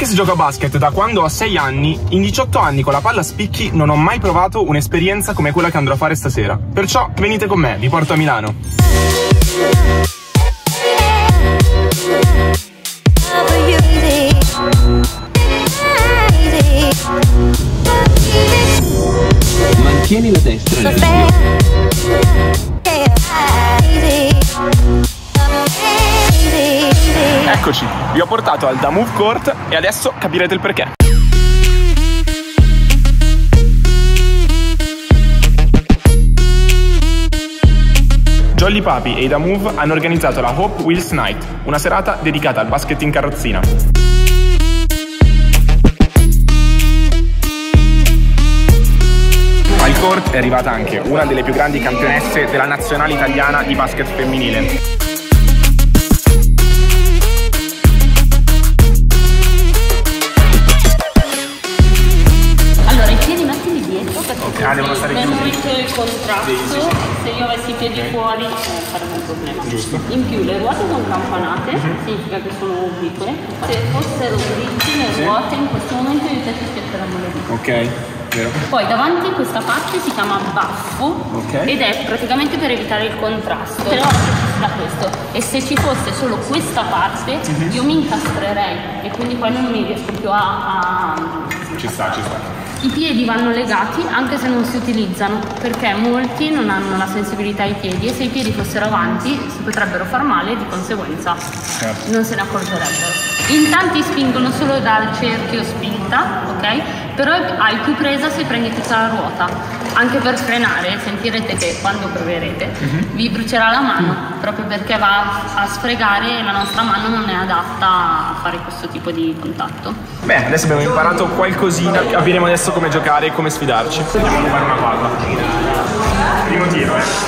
Anche se gioco a basket da quando ho 6 anni, in 18 anni con la palla a spicchi non ho mai provato un'esperienza come quella che andrò a fare stasera. Perciò venite con me, vi porto a Milano. Mantieni la destra Eccoci, vi ho portato al Da Move Court e adesso capirete il perché. Jolly Papi e i Da Move hanno organizzato la Hope Wheels Night, una serata dedicata al basket in carrozzina. Al court è arrivata anche una delle più grandi campionesse della nazionale italiana di basket femminile. Ah, devono stare abbiamo chiusi. messo il contrasto, Sì, sì, se io avessi i piedi fuori eh, sarebbe un problema. Giusto. In più le ruote sono campanate, significa che sono oblique. Se fossero dritte le ruote in questo momento io te ci spiatteremmo le dita. Ok, vero? Poi davanti questa parte si chiama baffo Ok. ed è praticamente per evitare il contrasto. Però da questo. E se ci fosse solo questa parte Mhm. io mi incastrerei e quindi poi non mi riesco più a- a Ci sta, ci sta. i piedi vanno legati anche se non si utilizzano, perché molti non hanno la sensibilità ai piedi e se i piedi fossero avanti si potrebbero far male e di conseguenza Certo. non se ne accorgerebbero. In tanti spingono solo dal cerchio spinta, ok? Però hai più presa se prendi tutta la ruota. Anche per frenare, sentirete che quando proverete vi brucerà la mano, proprio perché va a sfregare e la nostra mano non è adatta a fare questo tipo di contatto. Beh, adesso abbiamo imparato qualcosina, capiremo adesso come giocare e come sfidarci. Andiamo a fare una palla. Primo tiro, eh.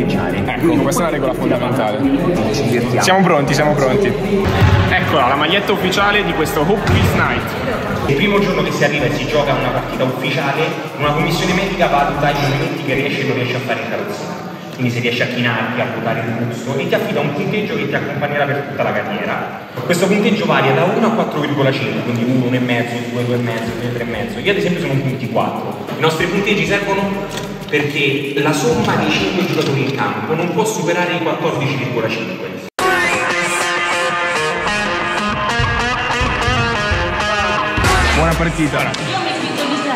Devi palleggiare. Ecco, questa è una regola fondamentale. Siamo pronti, siamo pronti. Eccola, la maglietta ufficiale di questo Hope Peace Night. Il primo giorno che si arriva e si gioca una partita ufficiale, una commissione medica valuta i movimenti che riesci e non riesci a fare in carrozzina. Quindi se riesci a chinarti, a ruotare il busto e ti affida un punteggio che ti accompagnerà per tutta la carriera. Questo punteggio varia da 1 a 4,5, quindi 1, 1,5, 2, 2,5, 3, 3,5. Io ad esempio sono un punti 4. I nostri punteggi servono perché la somma dei 5 giocatori in campo non può superare i 14,5. Buona partita. Io mi fido di te.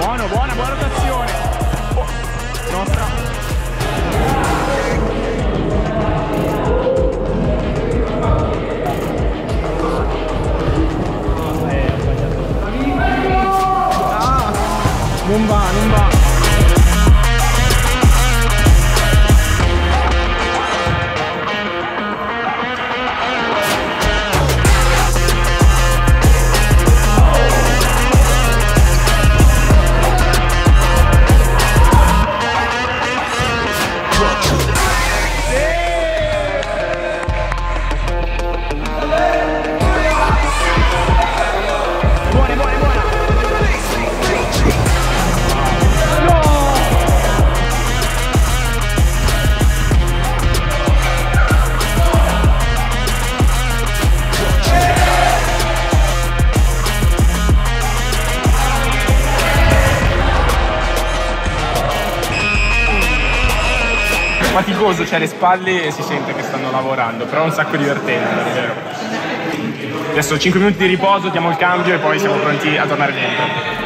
Buona, buona rotazione. Oh, nostra. Non va, non va. Buona, Faticoso, cioè le spalle si sente che stanno lavorando, però è un sacco divertente, davvero. Adesso 5 minuti di riposo, diamo il cambio e poi siamo pronti a tornare dentro.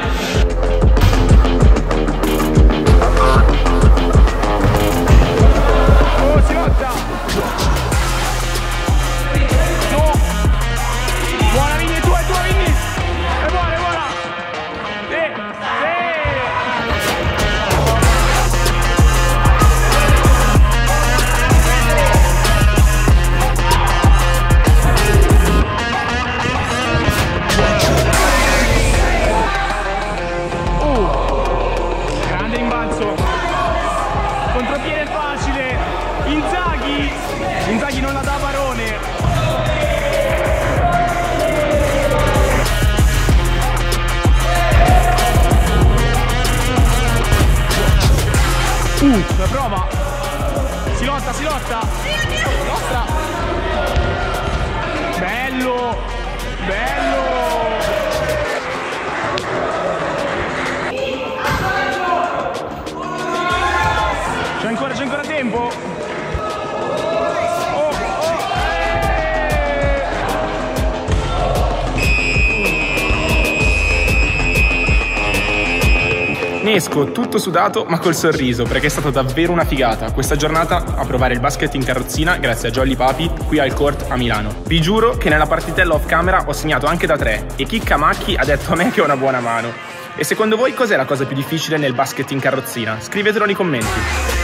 Inzaghi. Inzaghi non palla da Barone. Uh, la prova. Si lotta, si lotta. Lotta. Bello. Bello. Ne esco tutto sudato ma col sorriso perché è stata davvero una figata questa giornata a provare il basket in carrozzina grazie a Jolly Papi qui al court a Milano. Vi giuro che nella partitella off camera ho segnato anche da tre e Chicca Macchi ha detto a me che ho una buona mano. E secondo voi cos'è la cosa più difficile nel basket in carrozzina? Scrivetelo nei commenti.